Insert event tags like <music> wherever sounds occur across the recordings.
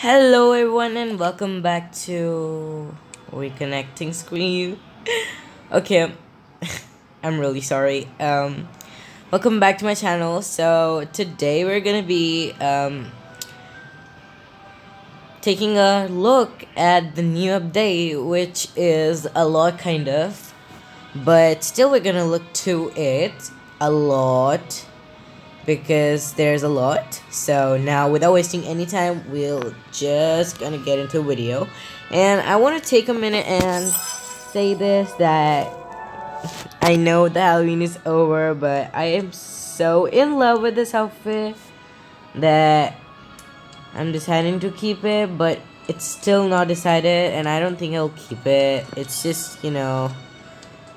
Hello everyone and welcome back to reconnecting screen. okay, <laughs> I'm really sorry. Um, welcome back to my channel. So today we're gonna be um taking a look at the new update, which is a lot kind of, but still we're gonna look to it a lot because there's a lot. So now without wasting any time, we'll just gonna get into the video. And I want to take a minute and say this that I know the Halloween is over, but I am so in love with this outfit that I'm deciding to keep it, but it's still not decided and I don't think I'll keep it. It's just, you know,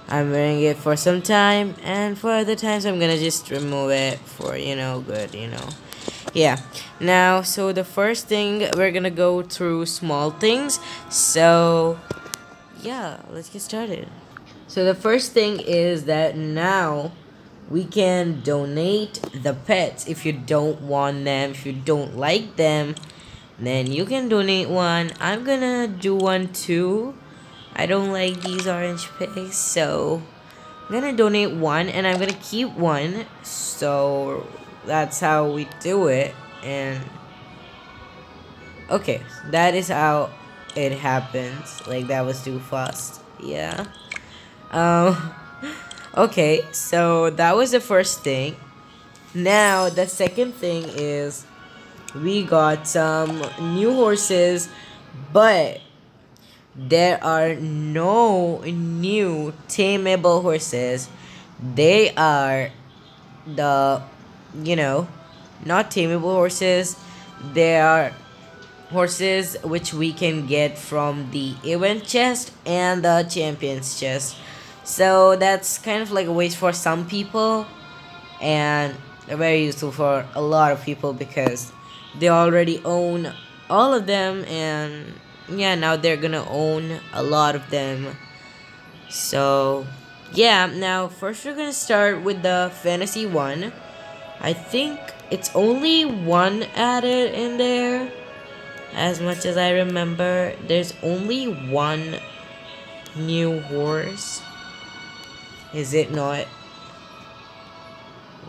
I'm wearing it for some time and for other times I'm gonna just remove it for you know good you know. Yeah. Now so the first thing we're gonna go through small things. So yeah let's get started. So the first thing is that now we can donate the pets. If you don't want them if you don't like them then you can donate one. I'm gonna do one too I don't like these orange pigs, so I'm gonna donate one and I'm gonna keep one. So that's how we do it. And okay, that is how it happens. Like that was too fast. Yeah. Um. <laughs> Okay, so that was the first thing. Now the second thing is we got some new horses, but there are no new tameable horses. They are the, you know, not tameable horses. They are horses which we can get from the event chest and the champions chest. So that's kind of like a waste for some people and very useful for a lot of people because they already own all of them and yeah, now they're gonna own a lot of them. So, yeah, now first we're gonna start with the fantasy one. I think it's only one added in there. As much as I remember, there's only one new horse. Is it not?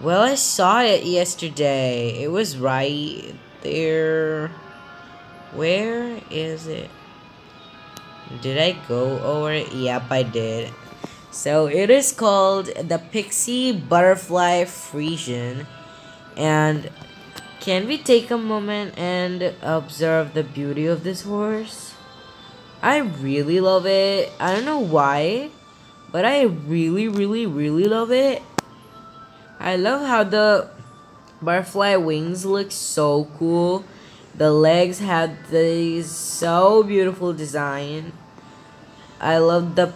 Well, I saw it yesterday. It was right there. Where is it? Did I go over it? Yep, I did. So it is called the Pixie Butterfly Frisian. And can we take a moment and observe the beauty of this horse? I really love it. I don't know why, but I really, really, really love it. I love how the butterfly wings look so cool. The legs had this so beautiful design. I love the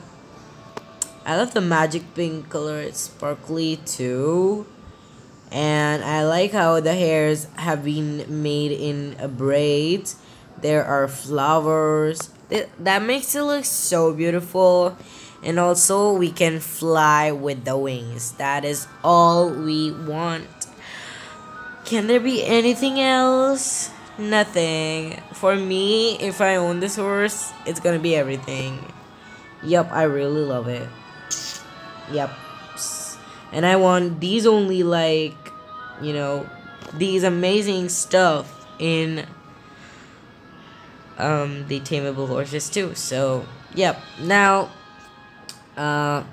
I love the magic pink color. It's sparkly too. And I like how the hairs have been made in a braid. There are flowers. That makes it look so beautiful. And also we can fly with the wings. That is all we want. Can there be anything else? Nothing. For me, if I own this horse, it's gonna be everything. Yep, I really love it. Yep. And I want these only like, you know, these amazing stuff in um the tameable horses too. So, yep. Now uh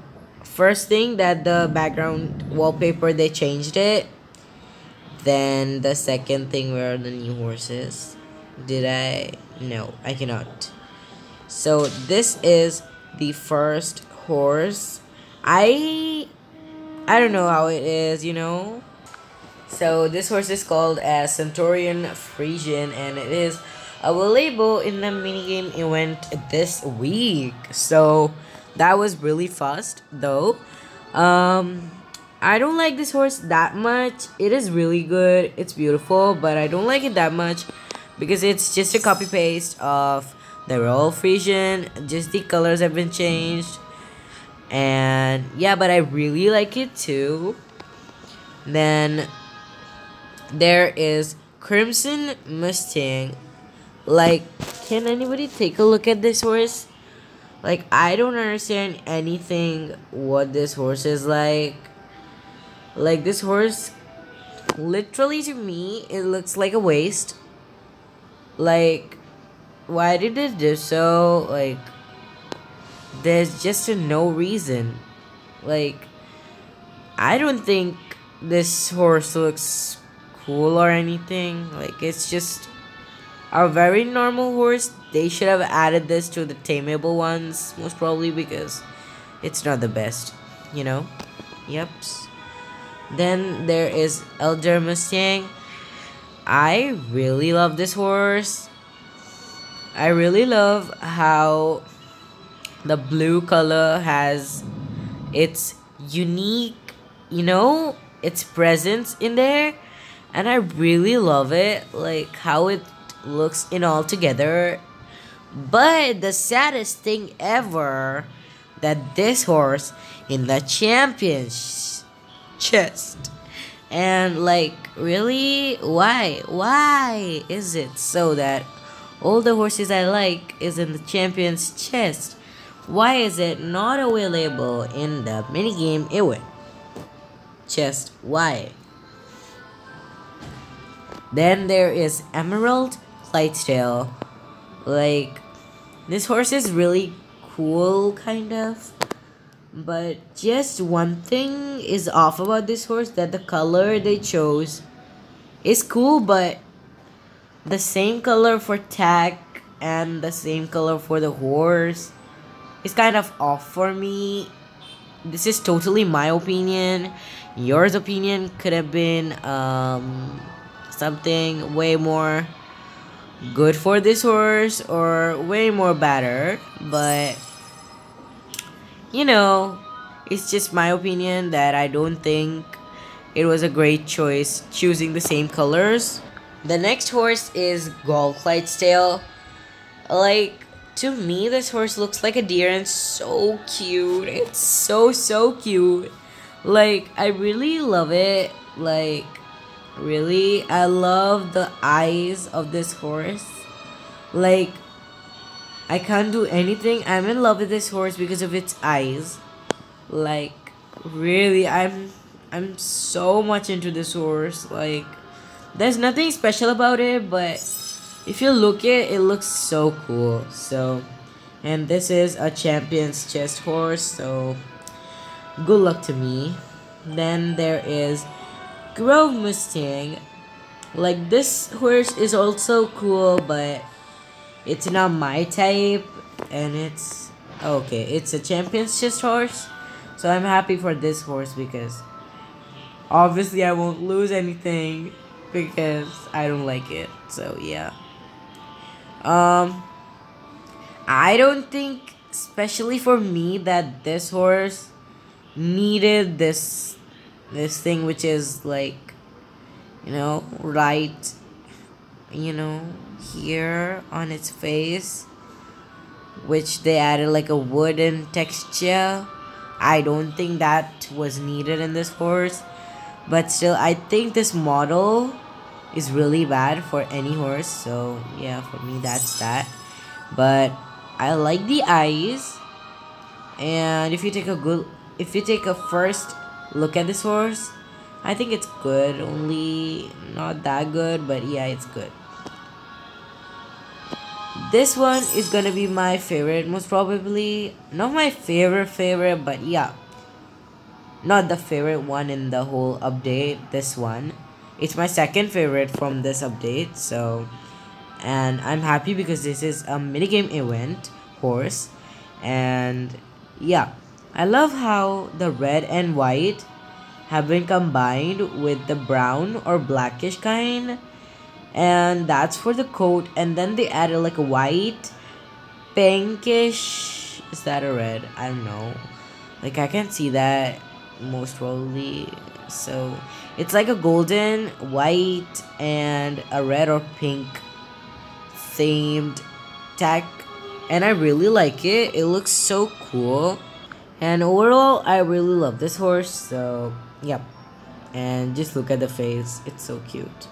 first thing that the background wallpaper they changed it then the second thing were the new horses. Did I? No, I cannot. So this is the first horse. I I don't know how it is, you know. So this horse is called as Centurion Frisian and it is available in the minigame event this week. So that was really fast though. Um I don't like this horse that much. It is really good. It's beautiful, but I don't like it that much because it's just a copy paste of the Royal Frisian. Just the colors have been changed. And yeah, but I really like it too. Then there is Crimson Mustang. Like, can anybody take a look at this horse? Like, I don't understand anything what this horse is like. Like, this horse, literally to me, it looks like a waste. Like, why did it do so? Like, there's just a no reason. Like, I don't think this horse looks cool or anything. Like, it's just a very normal horse. They should have added this to the tameable ones, most probably because it's not the best, you know? Yep. Then there is Elder Mustang. I really love this horse. I really love how the blue color has its unique, you know, its presence in there. And I really love it, like how it looks in all together. But the saddest thing ever that this horse in the champions chest and like really why why is it so that all the horses I like is in the champion's chest. Why is it not available in the minigame event? Chest, why? Then there is Emerald Clydesdale. Like, this horse is really cool, kind of. But just one thing is off about this horse that the color they chose is cool, but the same color for tack and the same color for the horse is kind of off for me. This is totally my opinion. Yours opinion could have been um, something way more good for this horse or way more better. But you know, it's just my opinion that I don't think it was a great choice choosing the same colors. The next horse is Gold Clydesdale. Like, to me, this horse looks like a deer and so cute. It's so, so cute. Like, I really love it. Like, really, I love the eyes of this horse. Like, I can't do anything. I'm in love with this horse because of its eyes. Like, really, I'm I'm so much into this horse. Like, there's nothing special about it, but if you look it, it looks so cool. So, and this is a champion's chest horse. So, good luck to me. Then there is Grove Mustang. Like this horse is also cool, but it's not my type, and it's okay. It's a champion's chest horse, so I'm happy for this horse because obviously I won't lose anything because I don't like it. So yeah. Um I don't think especially for me that this horse needed this this thing which is like you know right you know here on its face which they added like a wooden texture. I don't think that was needed in this horse but still I think this model is really bad for any horse so yeah for me that's that. But I like the eyes and if you take a good if you take a first look at this horse I think it's good only not that good but yeah it's good this one is gonna be my favorite most probably. Not my favorite favorite but yeah. Not the favorite one in the whole update this one. It's my second favorite from this update so and i'm happy because this is a minigame event horse. And yeah. I love how the red and white have been combined with the brown or blackish kind and that's for the coat and then they added like a white pinkish is that a red i don't know like i can't see that most probably so it's like a golden, white, and a red or pink themed tech. And I really like it. It looks so cool. And overall, I really love this horse. So, yep. And just look at the face. It's so cute.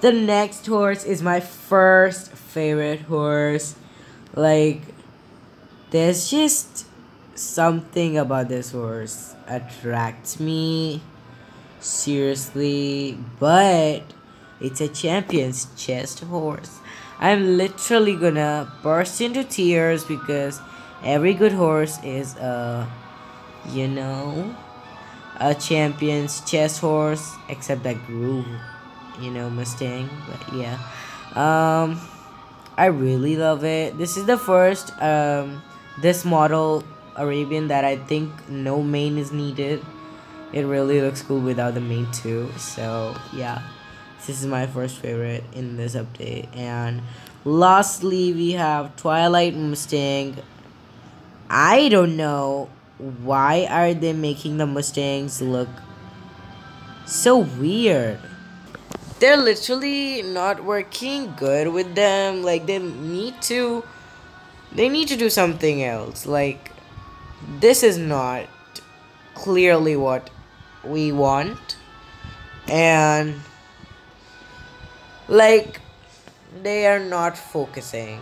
The next horse is my first favorite horse. Like, there's just something about this horse attracts me seriously, but it's a champion's chest horse. I'm literally gonna burst into tears because every good horse is a, you know, a champion's chest horse, except that Groove, you know, Mustang. But yeah, um, I really love it. This is the first um this model Arabian that I think no mane is needed. It really looks cool without the mane too. So yeah, this is my first favorite in this update. And lastly, we have Twilight Mustang. I don't know why are they making the Mustangs look so weird. They're literally not working good with them. Like they need to they need to do something else. Like this is not clearly what we want. And like they are not focusing.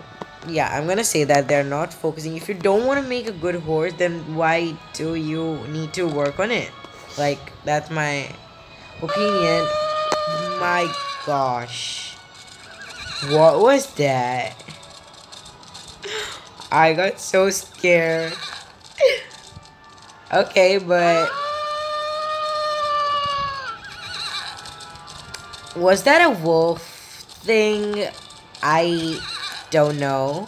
Yeah i'm gonna say that they're not focusing. If you don't want to make a good horse then why do you need to work on it? Like that's my opinion my gosh what was that i got so scared Okay, but... Was that a wolf thing? I don't know.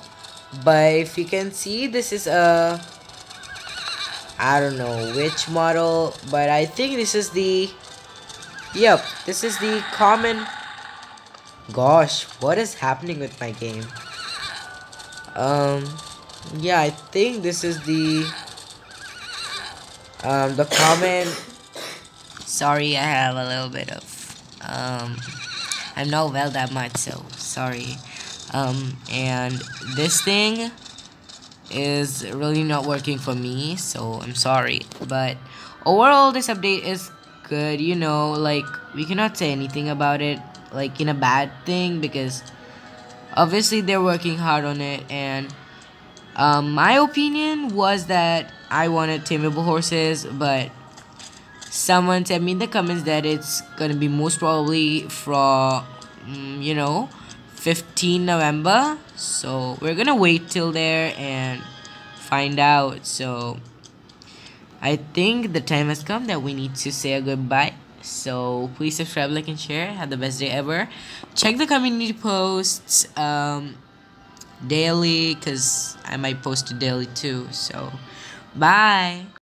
But if you can see, this is a... I don't know which model, but I think this is the... Yep, this is the common... Gosh, what is happening with my game? Um, yeah, I think this is the um, the comment. Sorry, I have a little bit of. Um, I'm not well that much, so sorry. Um, and this thing is really not working for me, so I'm sorry. But overall, this update is good. You know, like we cannot say anything about it, like in a bad thing, because obviously they're working hard on it and um, my opinion was that I wanted tameable horses, but someone said me in the comments that it's gonna be most probably from, mm, you know, 15 November. So we're gonna wait till there and find out. So I think the time has come that we need to say a goodbye. So please subscribe, like, and share. Have the best day ever. Check the community posts. Um, daily because I might post it daily too. So, bye.